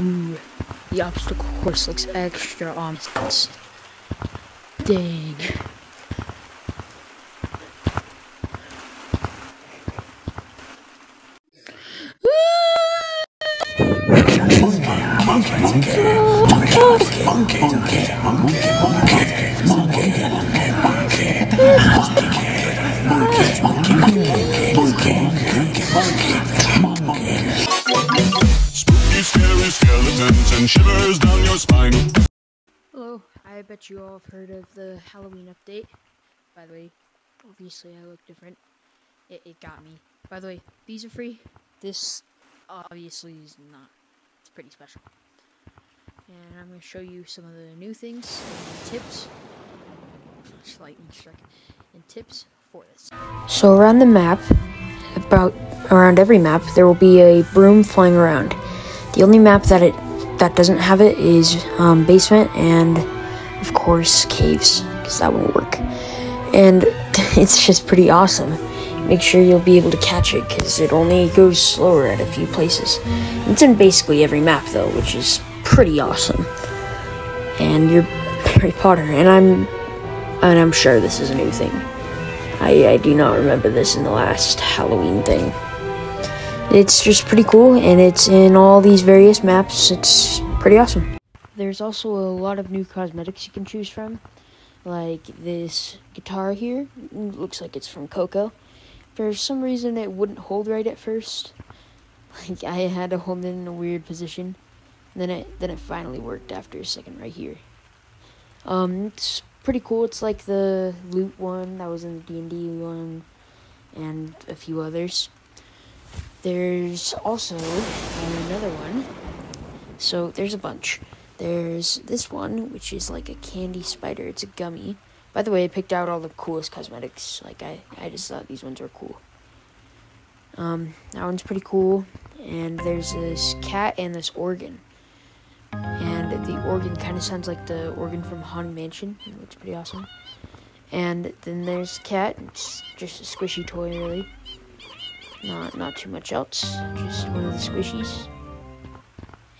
Ooh, the obstacle course looks extra ominous. Dang. Spooky, skeletons and shivers down your spine. Hello, I bet you all have heard of the Halloween update. By the way, obviously I look different. It, it got me. By the way, these are free. This obviously is not. It's pretty special. And I'm going to show you some of the new things and tips. Lightning strike. And tips for this. So around the map, about around every map, there will be a broom flying around. The only map that it that doesn't have it is um, basement and of course caves because that won't work. And it's just pretty awesome. Make sure you'll be able to catch it because it only goes slower at a few places. It's in basically every map though, which is pretty awesome. And you're Harry Potter, and I'm and I'm sure this is a new thing. I, I do not remember this in the last Halloween thing. It's just pretty cool, and it's in all these various maps. It's pretty awesome. There's also a lot of new cosmetics you can choose from, like this guitar here. Looks like it's from Coco. For some reason, it wouldn't hold right at first. Like I had to hold it in a weird position. Then it then it finally worked after a second right here. Um, it's pretty cool. It's like the loot one that was in the D and D one, and a few others. There's also another one. So there's a bunch. There's this one, which is like a candy spider. It's a gummy. By the way, I picked out all the coolest cosmetics. Like I, I just thought these ones were cool. Um, that one's pretty cool. And there's this cat and this organ. And the organ kind of sounds like the organ from Haunted Mansion. It looks pretty awesome. And then there's cat. It's just a squishy toy, really. Not not too much else. Just one of the squishies.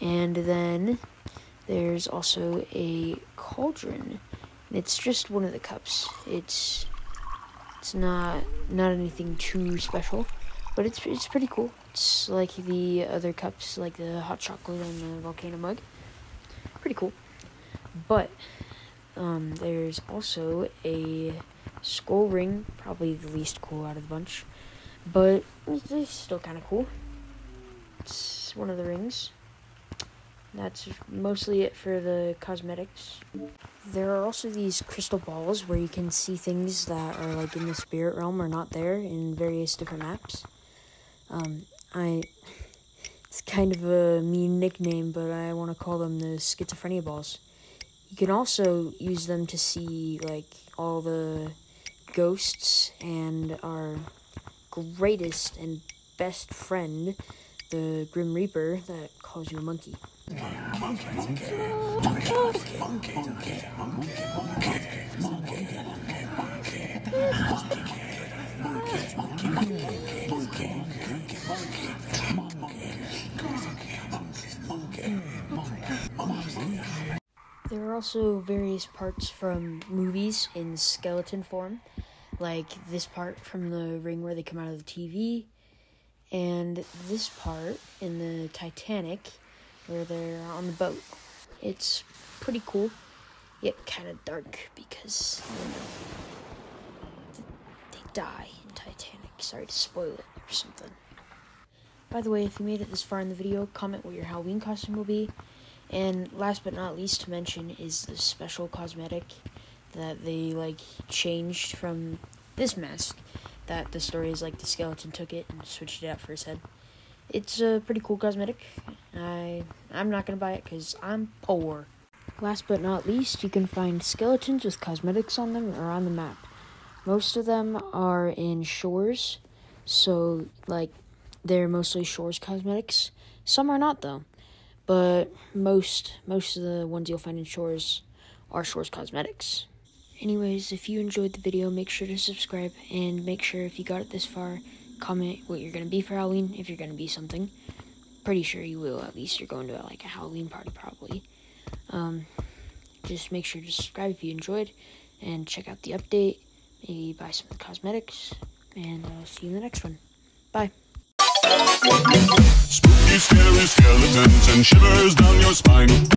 And then there's also a cauldron. And it's just one of the cups. It's it's not not anything too special, but it's it's pretty cool. It's like the other cups, like the hot chocolate and the volcano mug. Pretty cool. But um, there's also a skull ring, probably the least cool out of the bunch, but it's still kind of cool. It's one of the rings. That's mostly it for the cosmetics. There are also these crystal balls where you can see things that are like in the spirit realm or not there in various different maps. Um, I it's kind of a mean nickname, but I want to call them the schizophrenia balls. You can also use them to see like all the ghosts and our greatest and best friend, the Grim Reaper that calls you a monkey. There are also various parts from movies in skeleton form, like this part from the ring where they come out of the TV, and this part in the Titanic where they're on the boat. It's pretty cool, yet kind of dark because, you know, they die in Titanic. Sorry to spoil it or something. By the way, if you made it this far in the video, comment what your Halloween costume will be. And last but not least to mention is the special cosmetic that they like changed from this mask. That the story is like the skeleton took it and switched it out for his head. It's a pretty cool cosmetic. I I'm not gonna buy it because I'm poor. Last but not least, you can find skeletons with cosmetics on them around the map. Most of them are in shores, so like they're mostly shores cosmetics. Some are not though, but most most of the ones you'll find in shores are shores cosmetics. Anyways, if you enjoyed the video, make sure to subscribe and make sure if you got it this far, comment what you're gonna be for Halloween if you're gonna be something. pretty sure you will. At least you're going to like a Halloween party, probably. Um, just make sure to subscribe if you enjoyed, and check out the update. Maybe buy some cosmetics, and I'll see you in the next one. Bye. Spooky, scary skeletons and shivers down your spine.